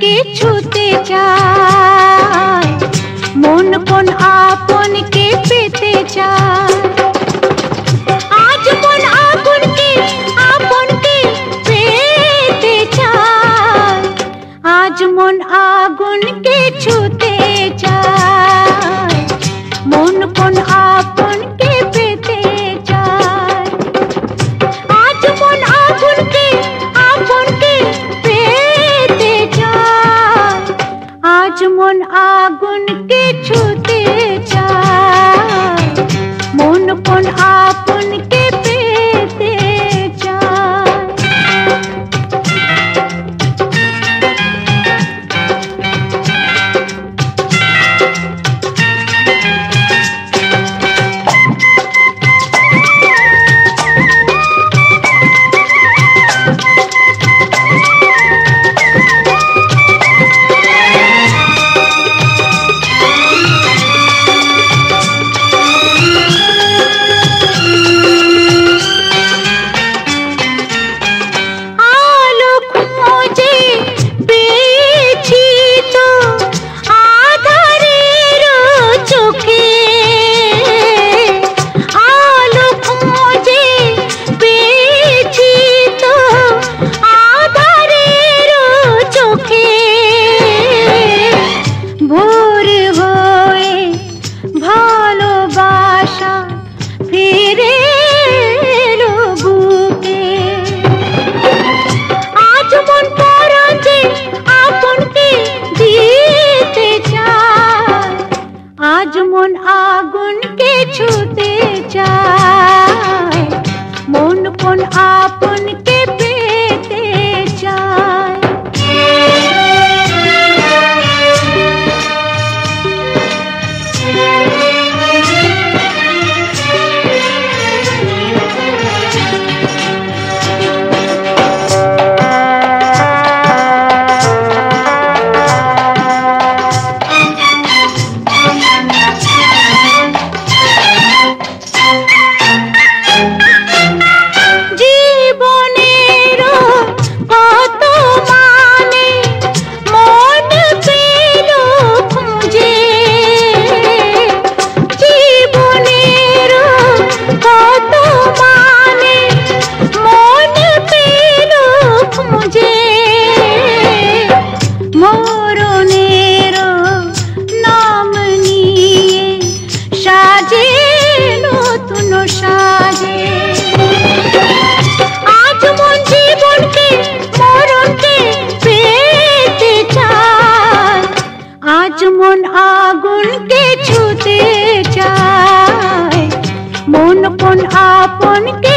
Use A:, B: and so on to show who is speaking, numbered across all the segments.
A: কে ছুতে চায় মন কোন আপন কে পেতে চায়? பொன் ஆப்பு choo. अपन आपन के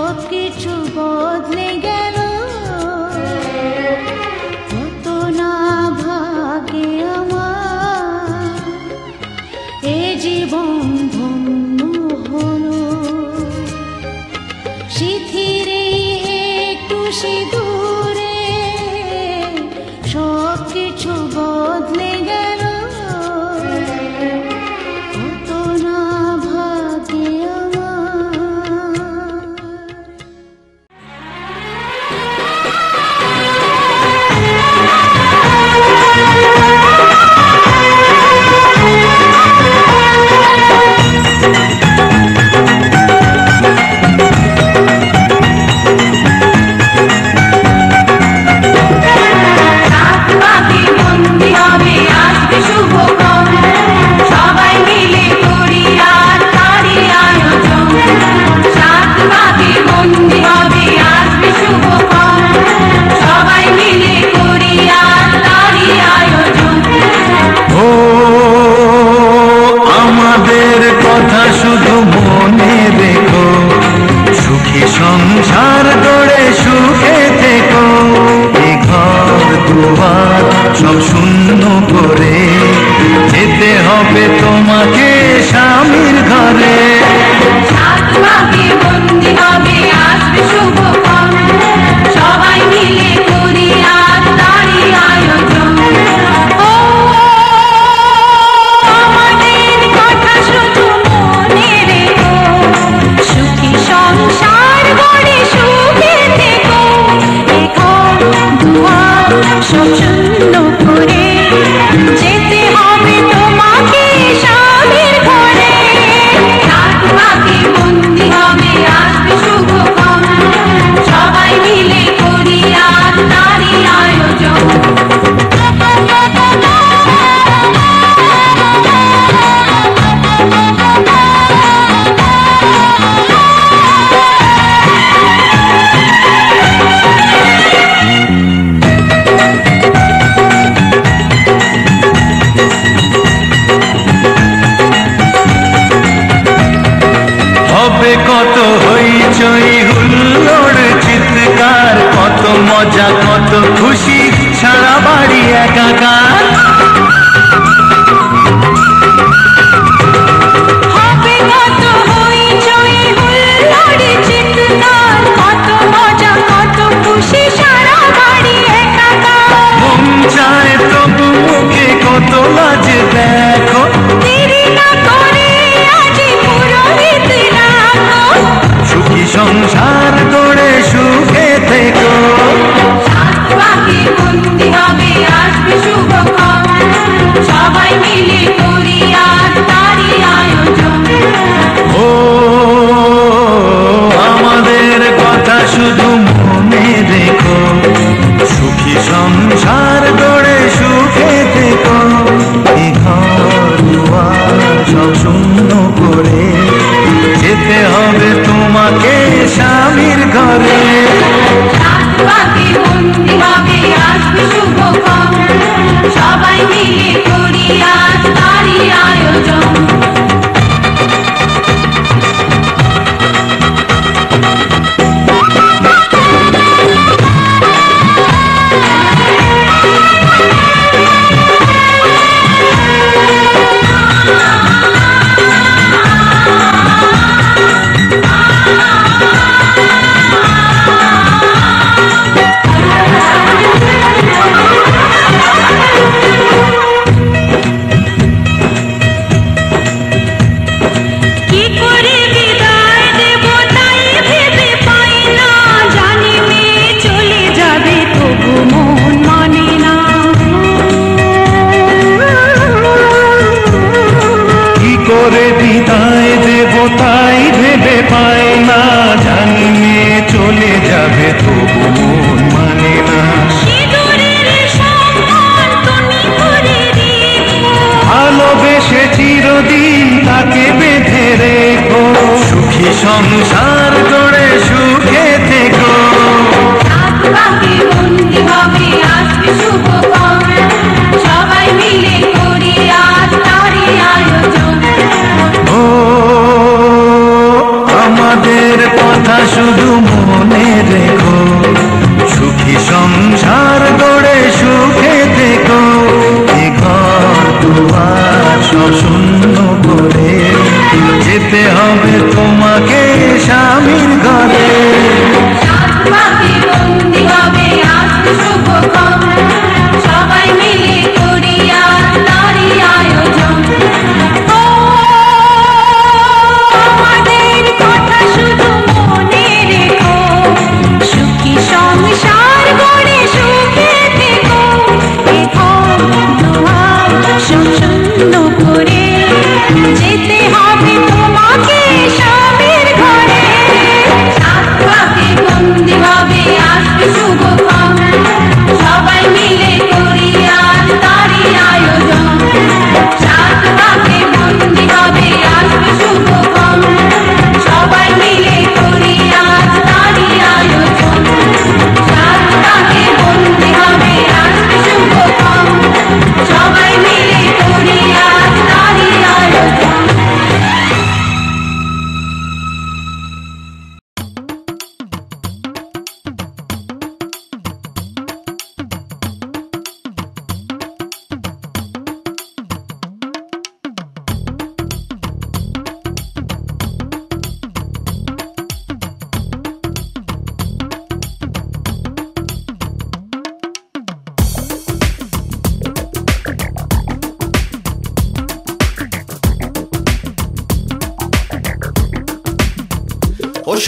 A: সব কিছু বদলে গেল সংসার গড়ে সুখে থেকো। এ ঘর দুয়ার সব শূন্য করে। যেতে হবে তোমাকে স্বামীর ঘরে।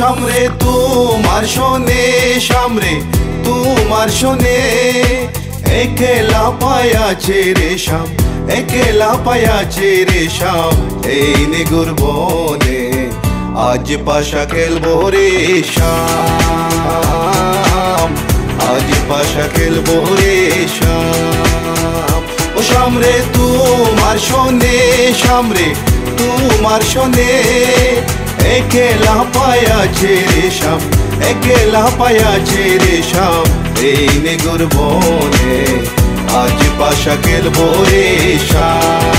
B: সামরে, তোমার শোনে, সামরে, তোমার শোনে। একেলা পায়াছে রেশাম একেলা পায়াছে রেশাম এই নিগুর বনে আজ পাশা খেলব রেশাম আজ পাশা খেলব রেশাম ও সামরে, তোমার শোনে, সামরে, তোমার শোনে। একেলা পায়াছে রেশাম একেলা পায়াছে রেশাম এই নেগুর বনে আজ পাশা খেলব রেশাম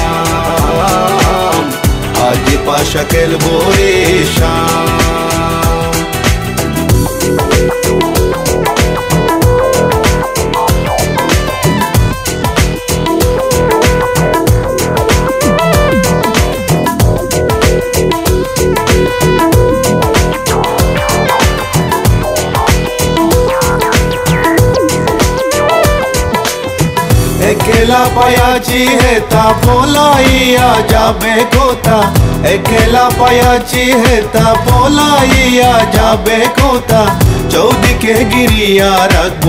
B: আজ পাশা খেলব রেশাম একলা পায়াছি হেতা পলাইয়া যাবে কোথা একলা পায়াছি হেতা পলাইয়া যাবে কোথা চৌদিকে গিরিয়া রাখব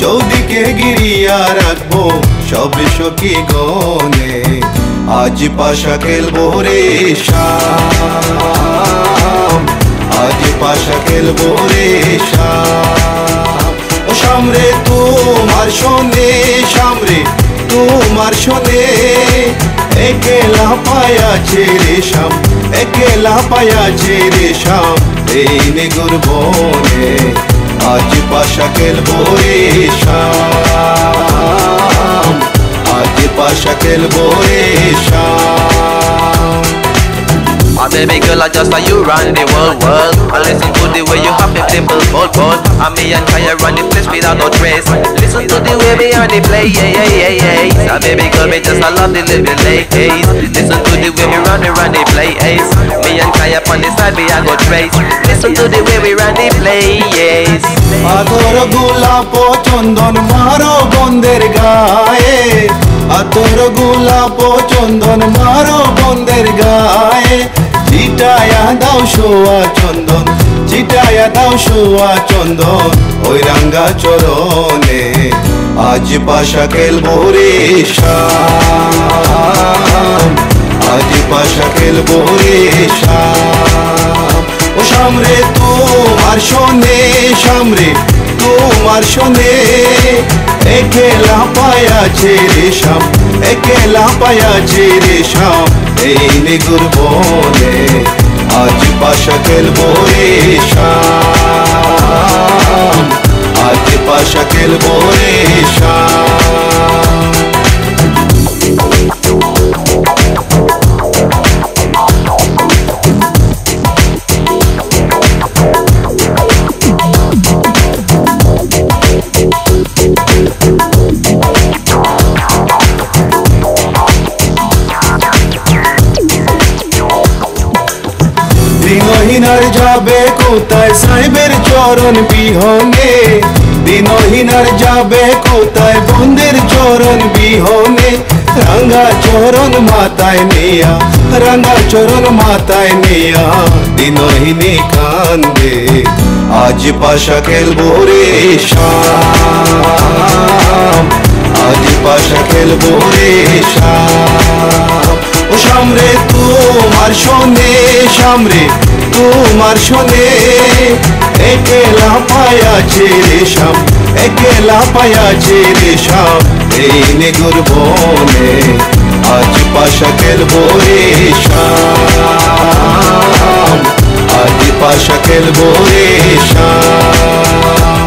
B: চৌদিকে গিরিয়া রাখব সব সখী গনে আজ পাশা খেলব রে শাম আজ পাশা খেলব রে শাম ও সামরে তোমার শোনে সামরে তোমার সাথে। একেলা পায়া ছেড়ে শাম একেলা পায়া ছেড়ে শাম এই নেগুর বনে আজ পাশা খেলব রে শাম আজ পাশা খেলব রে শাম
C: baby girl, I just saw you run the world, world. I listen to the way you have it, simple, bold, bold. And me and Kaya run the place without no trace. Listen to the way we on the play, yeah, yeah, yeah, yeah. My baby girl, me just I love the little late days. Listen to the way we run the run the play, ace. Me and Kaya on the side, we are go trace. Listen to the way we run the play, yes.
B: আতর গোলাপ চন্দন মারো বন্দের গায়ে আতর গোলাপ চন্দন মারো বন্দের গায়ে চিটায়া দাও শোয়া চন্দন চিটায়া দাও শোয়া চন্দন ওই রাঙ্গা চরণে আজ পাশা খেলব রে শাম আজ পাশা খেলব রে শাম ও সামরে তোমার শোনে সামরে তোমার শোনে। একেলা পায়াছে রে শাম একেলা পায়াছে রে শাম এই নিগুর বনে আজ পাশা খেলব রে আজ পাশা খেলব রে কোথায়? সাহেবের চরণ বিহনে। দিনহীনার যাবে কোথায়? বন্দের চরণ বিহনে। রাঙ্গা চরণ মাতায় নেয়া রাঙ্গা চরণ মাতায় নেয়া। দিনহীনে কান্দে, আজ পাশা খেলব রে শাম আজ পাশা খেলব রে শাম ও সামরে তোমার শোনে সামরে, তোমার শোনে একেলা পায়াছে রে শাম একেলা পায়াছে রে শাম এই নেগুর বনে আজ পাশা খেলব শাম আজ পাশা খেলব রে শাম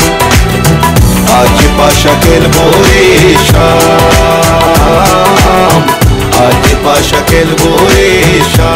B: আজ পাশা খেলব শাম আজ পাশাকেল বরিশা